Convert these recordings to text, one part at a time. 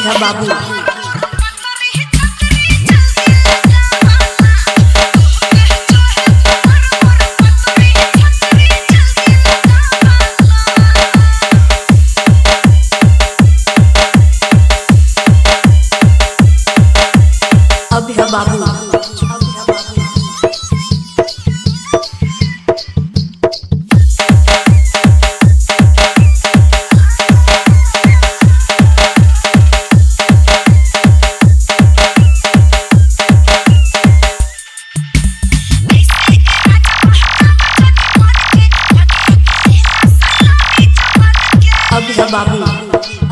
सिंह बाबू। बाबू। Kita.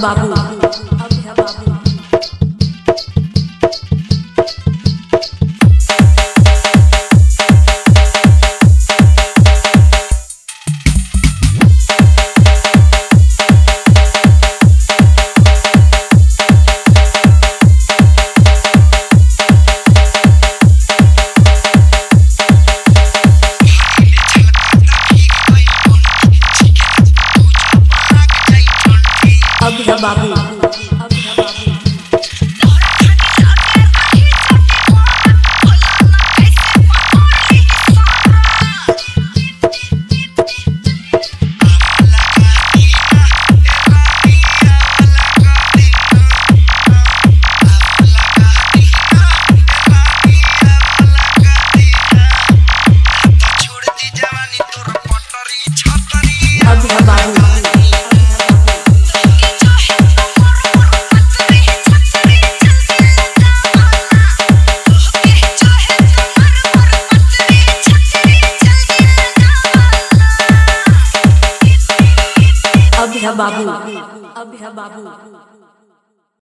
把门。बाबू। अब बाबू।